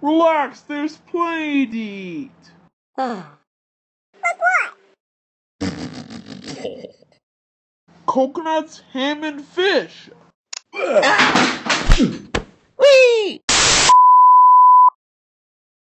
Relax, there's plenty to eat. like what? Coconuts, ham, and fish.